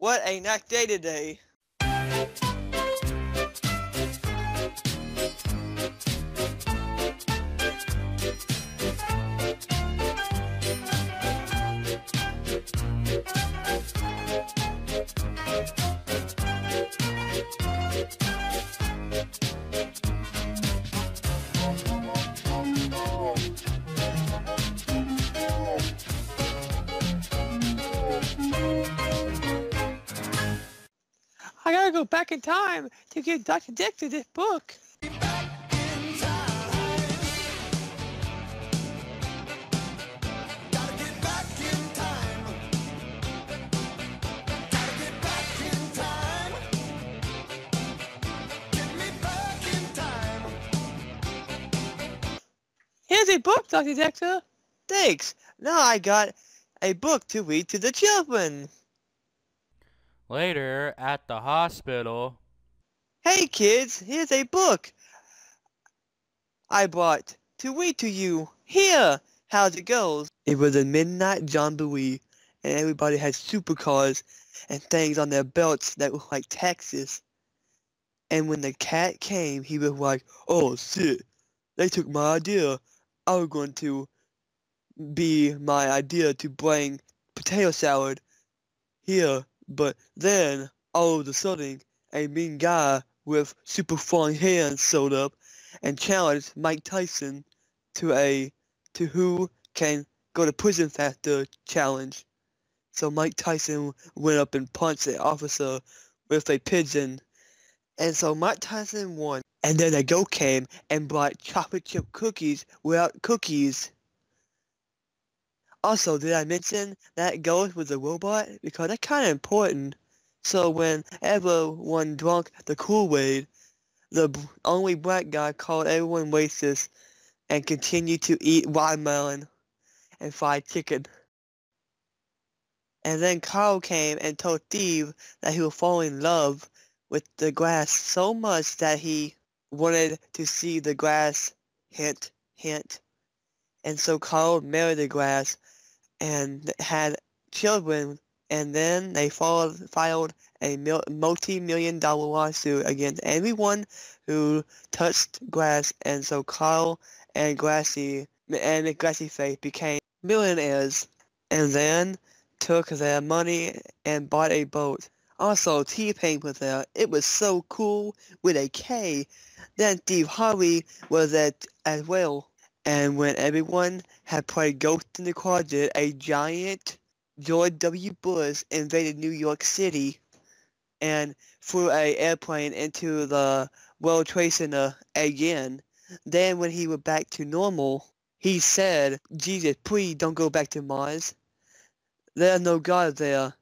What a nice day today. Gotta go back in time to give Dr. Decter this book. Get get. Get. Here's a book, Dr. Decter. Thanks. Now I got a book to read to the children. Later, at the hospital, Hey kids, here's a book I brought to read to you. Here, how's it goes? It was a midnight John jamboree, and everybody had supercars and things on their belts that looked like taxes. And when the cat came, he was like, "Oh shit, they took my idea. I was going to be my idea to bring potato salad here, but then all of a sudden, a mean guy with super flying hands showed up and challenged Mike Tyson to a to who can go to prison faster challenge. So Mike Tyson went up and punched the officer with a pigeon. And so Mike Tyson won. And then a goat came and brought chocolate chip cookies without cookies. Also, did I mention that goat was a robot? Because that's kind of important. So whenever one drank the Kool-Aid, the only black guy called everyone racist and continued to eat watermelon and fried chicken. And then Carl came and told Steve that he was falling in love with the grass so much that he wanted to see the grass hint, hint. And so Carl married the grass and had children and then they filed, filed a mil- multi-million dollar lawsuit against everyone who touched Grass, and so Carl and Grassy and Grassy Face became millionaires, and then took their money and bought a boat. Also, T-Pain was there. It was so cool with a K. Then Steve Harvey was there t- as well. And when everyone had played Ghost in the Closet, a giant George W. Bush invaded New York City and flew a airplane into the World Trade Center again. Then when he went back to normal, he said, Jesus, please don't go back to Mars. There's no God there.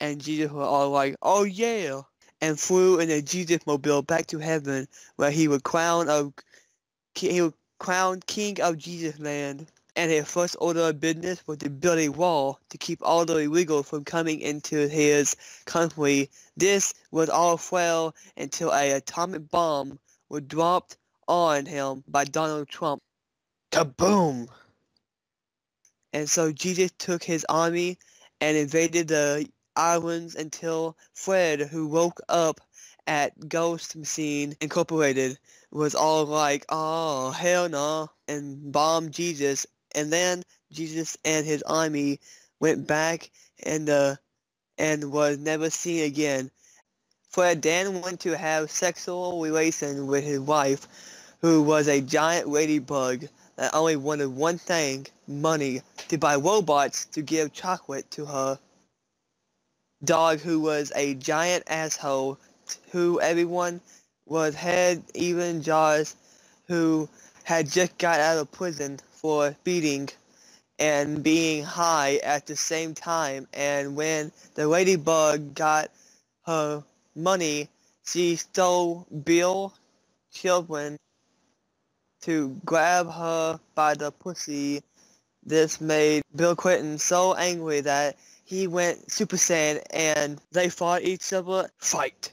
And Jesus was all like, oh yeah. And flew in a Jesus mobile back to heaven where he was crowned of, he was crowned king of Jesus land and his first order of business was to build a wall to keep all the illegals from coming into his country. This was all failed until a atomic bomb was dropped on him by Donald Trump. Kaboom! And so Jesus took his army and invaded the islands until Fred, who woke up at Ghost Machine Incorporated, was all like, oh, hell no, and bombed Jesus and then Jesus and his army went back and uh, and was never seen again. Fred then went to have sexual relations with his wife, who was a giant ladybug that only wanted one thing, money, to buy robots to give chocolate to her. Dog who was a giant asshole, who everyone was head, even Jaws, who had just got out of prison for beating and being high at the same time. And when the ladybug got her money, she stole Bill Children to grab her by the pussy. This made Bill Clinton so angry that he went Super Saiyan and they fought each other. Fight!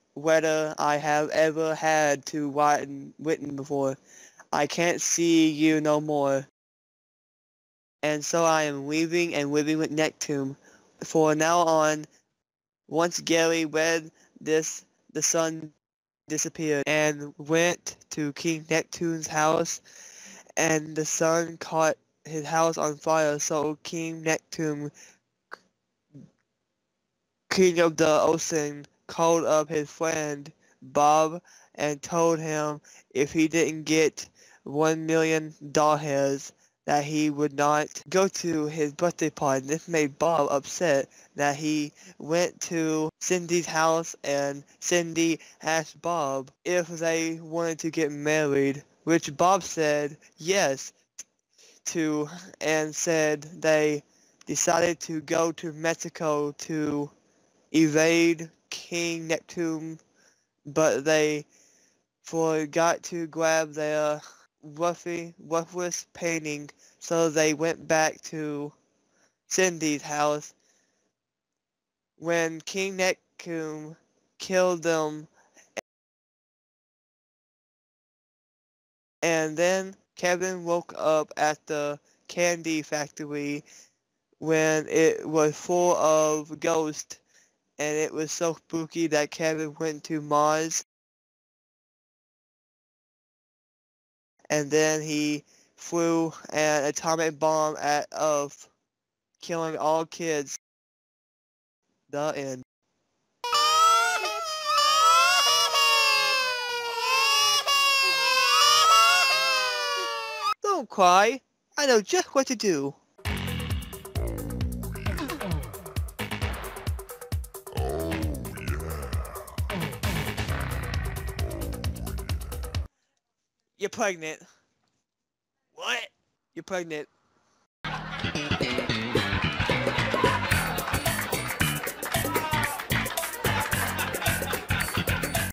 letter I have ever had to written before. I can't see you no more. And so I am leaving and living with Neptune. For now on, once Gary read this, the sun disappeared and went to King Neptune's house, and the sun caught his house on fire. So King Neptune, king of the ocean, called up his friend Bob and told him if he didn't get one million doll hairs that he would not go to his birthday party. This made Bob upset that he went to Cindy's house and Cindy asked Bob if they wanted to get married, which Bob said yes to and said they decided to go to Mexico to evade King Neptune, but they forgot to grab their roughy, roughless painting, so they went back to Cindy's house. When King Neptune killed them, and then Kevin woke up at the candy factory when it was full of ghosts, and it was so spooky that Kevin went to Mars and then he flew an atomic bomb at of killing all kids. The end. Don't cry. I know just what to do. You're pregnant. What? You're pregnant.